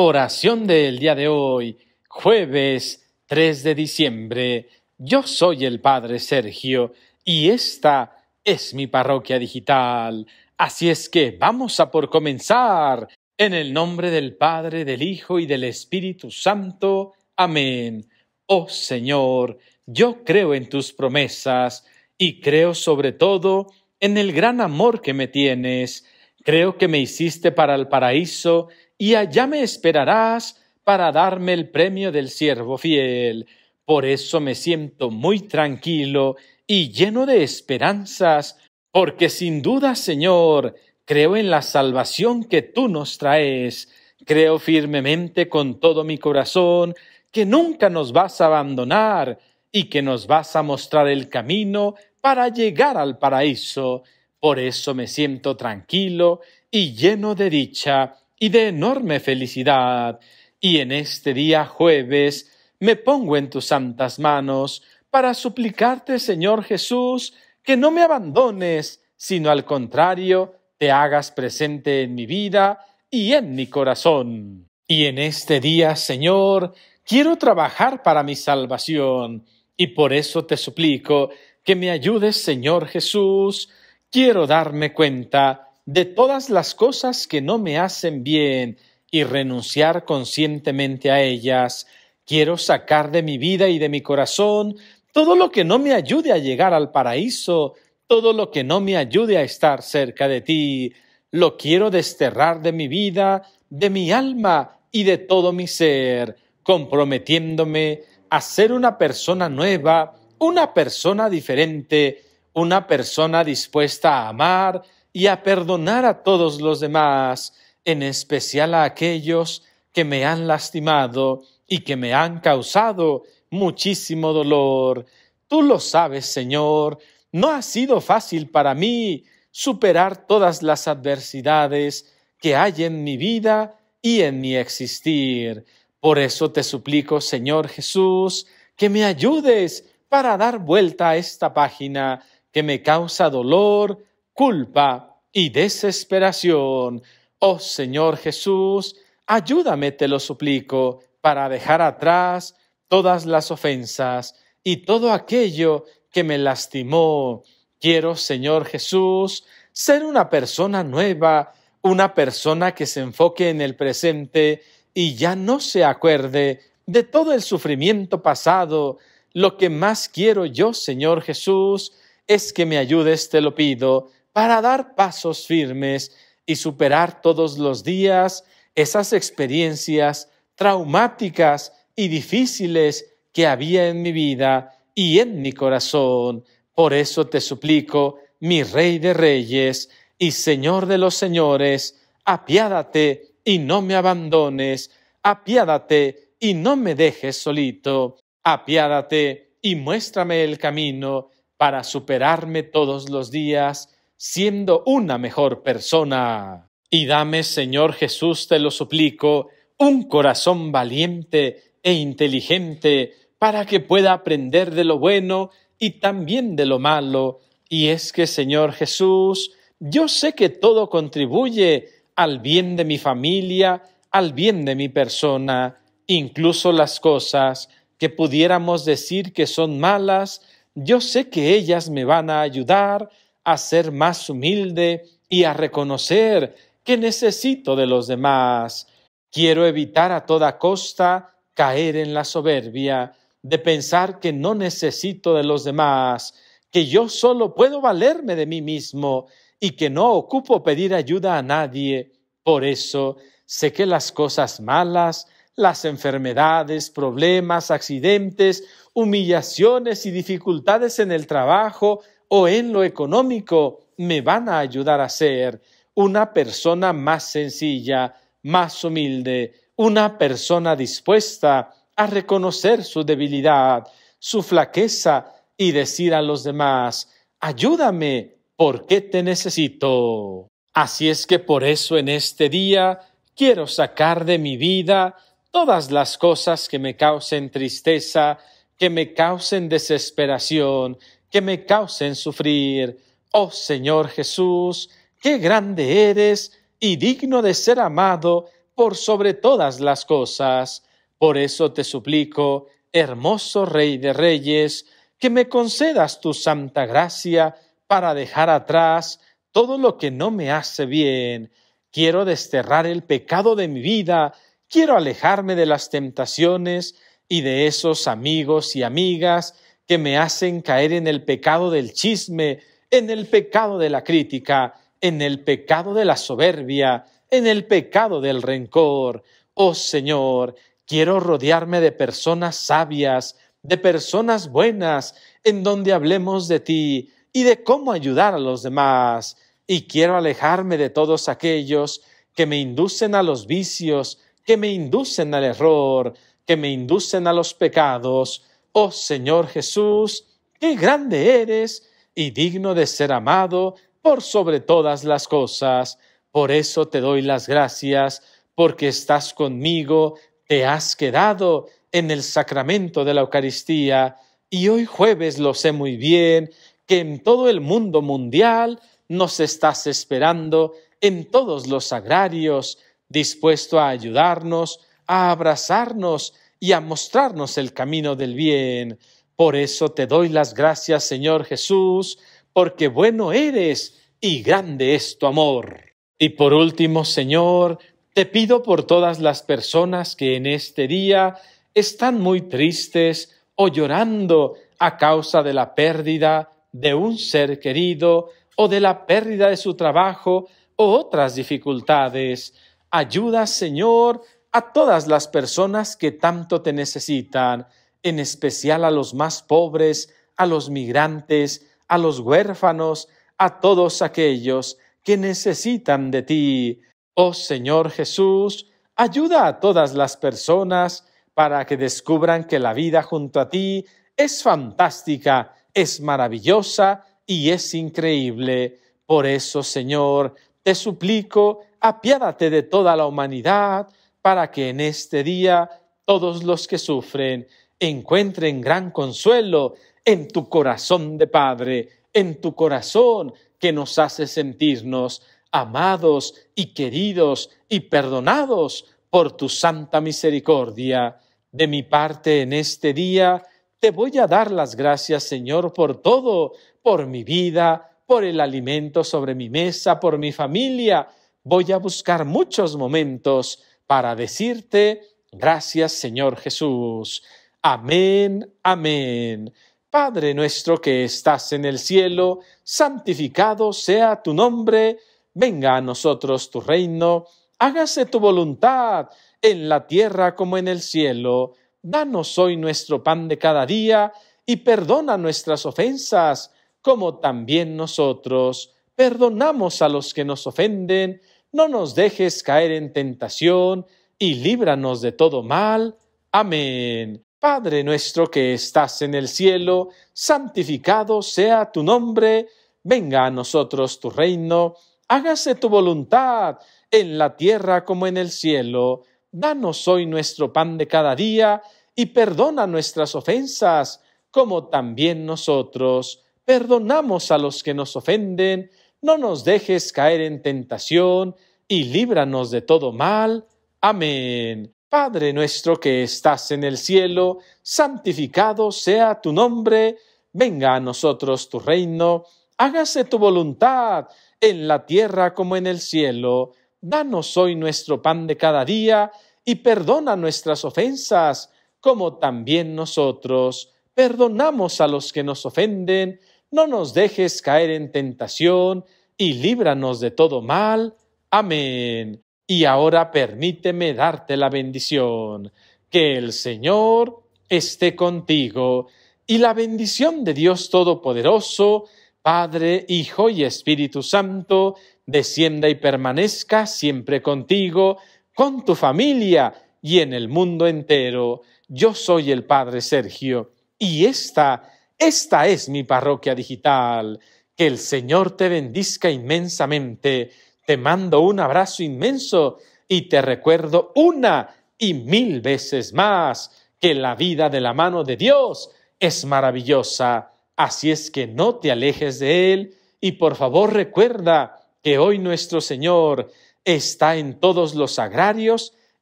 Oración del día de hoy, jueves 3 de diciembre. Yo soy el Padre Sergio y esta es mi parroquia digital. Así es que vamos a por comenzar. En el nombre del Padre, del Hijo y del Espíritu Santo. Amén. Oh Señor, yo creo en tus promesas y creo sobre todo en el gran amor que me tienes. Creo que me hiciste para el paraíso y allá me esperarás para darme el premio del siervo fiel. Por eso me siento muy tranquilo y lleno de esperanzas, porque sin duda, Señor, creo en la salvación que tú nos traes. Creo firmemente con todo mi corazón que nunca nos vas a abandonar y que nos vas a mostrar el camino para llegar al paraíso. Por eso me siento tranquilo y lleno de dicha y de enorme felicidad. Y en este día jueves me pongo en tus santas manos para suplicarte, Señor Jesús, que no me abandones, sino al contrario, te hagas presente en mi vida y en mi corazón. Y en este día, Señor, quiero trabajar para mi salvación, y por eso te suplico que me ayudes, Señor Jesús. Quiero darme cuenta de todas las cosas que no me hacen bien y renunciar conscientemente a ellas. Quiero sacar de mi vida y de mi corazón todo lo que no me ayude a llegar al paraíso, todo lo que no me ayude a estar cerca de ti. Lo quiero desterrar de mi vida, de mi alma y de todo mi ser, comprometiéndome a ser una persona nueva, una persona diferente, una persona dispuesta a amar, y a perdonar a todos los demás, en especial a aquellos que me han lastimado y que me han causado muchísimo dolor. Tú lo sabes, Señor, no ha sido fácil para mí superar todas las adversidades que hay en mi vida y en mi existir. Por eso te suplico, Señor Jesús, que me ayudes para dar vuelta a esta página que me causa dolor, culpa y desesperación. Oh Señor Jesús, ayúdame, te lo suplico, para dejar atrás todas las ofensas y todo aquello que me lastimó. Quiero, Señor Jesús, ser una persona nueva, una persona que se enfoque en el presente y ya no se acuerde de todo el sufrimiento pasado. Lo que más quiero yo, Señor Jesús, es que me ayudes, te lo pido, para dar pasos firmes y superar todos los días esas experiencias traumáticas y difíciles que había en mi vida y en mi corazón. Por eso te suplico, mi Rey de Reyes y Señor de los Señores, apiádate y no me abandones, apiádate y no me dejes solito, apiádate y muéstrame el camino para superarme todos los días siendo una mejor persona. Y dame, Señor Jesús, te lo suplico, un corazón valiente e inteligente para que pueda aprender de lo bueno y también de lo malo. Y es que, Señor Jesús, yo sé que todo contribuye al bien de mi familia, al bien de mi persona, incluso las cosas que pudiéramos decir que son malas, yo sé que ellas me van a ayudar a ser más humilde y a reconocer que necesito de los demás. Quiero evitar a toda costa caer en la soberbia de pensar que no necesito de los demás, que yo solo puedo valerme de mí mismo y que no ocupo pedir ayuda a nadie. Por eso sé que las cosas malas, las enfermedades, problemas, accidentes, humillaciones y dificultades en el trabajo, o en lo económico me van a ayudar a ser una persona más sencilla, más humilde, una persona dispuesta a reconocer su debilidad, su flaqueza y decir a los demás, ayúdame, porque te necesito. Así es que por eso en este día quiero sacar de mi vida todas las cosas que me causen tristeza, que me causen desesperación, que me causen sufrir. Oh Señor Jesús, qué grande eres y digno de ser amado por sobre todas las cosas. Por eso te suplico, hermoso Rey de Reyes, que me concedas tu santa gracia para dejar atrás todo lo que no me hace bien. Quiero desterrar el pecado de mi vida, quiero alejarme de las tentaciones y de esos amigos y amigas que me hacen caer en el pecado del chisme, en el pecado de la crítica, en el pecado de la soberbia, en el pecado del rencor. Oh Señor, quiero rodearme de personas sabias, de personas buenas, en donde hablemos de ti y de cómo ayudar a los demás. Y quiero alejarme de todos aquellos que me inducen a los vicios, que me inducen al error, que me inducen a los pecados. Oh Señor Jesús, qué grande eres y digno de ser amado por sobre todas las cosas. Por eso te doy las gracias, porque estás conmigo, te has quedado en el sacramento de la Eucaristía, y hoy jueves lo sé muy bien, que en todo el mundo mundial nos estás esperando en todos los agrarios, dispuesto a ayudarnos, a abrazarnos y a mostrarnos el camino del bien. Por eso te doy las gracias, Señor Jesús, porque bueno eres y grande es tu amor. Y por último, Señor, te pido por todas las personas que en este día están muy tristes o llorando a causa de la pérdida de un ser querido o de la pérdida de su trabajo o otras dificultades. Ayuda, Señor, a todas las personas que tanto te necesitan, en especial a los más pobres, a los migrantes, a los huérfanos, a todos aquellos que necesitan de ti. Oh Señor Jesús, ayuda a todas las personas para que descubran que la vida junto a ti es fantástica, es maravillosa y es increíble. Por eso, Señor, te suplico, apiádate de toda la humanidad, para que en este día todos los que sufren encuentren gran consuelo en tu corazón de Padre, en tu corazón que nos hace sentirnos amados y queridos y perdonados por tu santa misericordia. De mi parte en este día, te voy a dar las gracias, Señor, por todo, por mi vida, por el alimento sobre mi mesa, por mi familia. Voy a buscar muchos momentos para decirte, gracias, Señor Jesús. Amén, amén. Padre nuestro que estás en el cielo, santificado sea tu nombre, venga a nosotros tu reino, hágase tu voluntad en la tierra como en el cielo. Danos hoy nuestro pan de cada día y perdona nuestras ofensas, como también nosotros perdonamos a los que nos ofenden. No nos dejes caer en tentación y líbranos de todo mal. Amén. Padre nuestro que estás en el cielo, santificado sea tu nombre, venga a nosotros tu reino, hágase tu voluntad en la tierra como en el cielo. Danos hoy nuestro pan de cada día y perdona nuestras ofensas, como también nosotros perdonamos a los que nos ofenden. No nos dejes caer en tentación y líbranos de todo mal. Amén. Padre nuestro que estás en el cielo, santificado sea tu nombre, venga a nosotros tu reino, hágase tu voluntad en la tierra como en el cielo. Danos hoy nuestro pan de cada día y perdona nuestras ofensas, como también nosotros perdonamos a los que nos ofenden. No nos dejes caer en tentación y líbranos de todo mal. Amén. Y ahora permíteme darte la bendición. Que el Señor esté contigo y la bendición de Dios Todopoderoso, Padre, Hijo y Espíritu Santo, descienda y permanezca siempre contigo, con tu familia y en el mundo entero. Yo soy el Padre Sergio y esta, esta es mi parroquia digital. Que el Señor te bendizca inmensamente te mando un abrazo inmenso y te recuerdo una y mil veces más que la vida de la mano de Dios es maravillosa. Así es que no te alejes de Él y por favor recuerda que hoy nuestro Señor está en todos los agrarios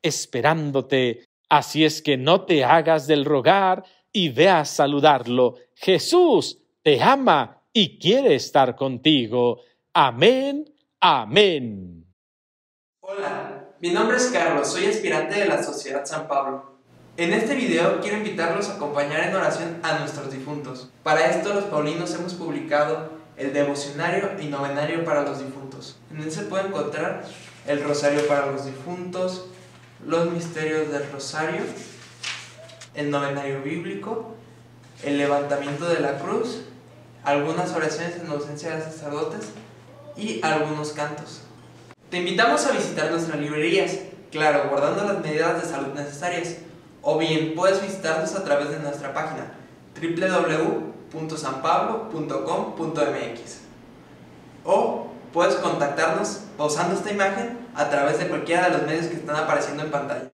esperándote. Así es que no te hagas del rogar y ve a saludarlo. Jesús te ama y quiere estar contigo. Amén, amén. Hola, mi nombre es Carlos, soy aspirante de la Sociedad San Pablo. En este video quiero invitarlos a acompañar en oración a nuestros difuntos. Para esto los paulinos hemos publicado el devocionario y novenario para los difuntos. En él se puede encontrar el rosario para los difuntos, los misterios del rosario, el novenario bíblico, el levantamiento de la cruz, algunas oraciones en ausencia de sacerdotes y algunos cantos. Te invitamos a visitar nuestras librerías, claro, guardando las medidas de salud necesarias o bien puedes visitarnos a través de nuestra página www.sanpablo.com.mx o puedes contactarnos usando esta imagen a través de cualquiera de los medios que están apareciendo en pantalla.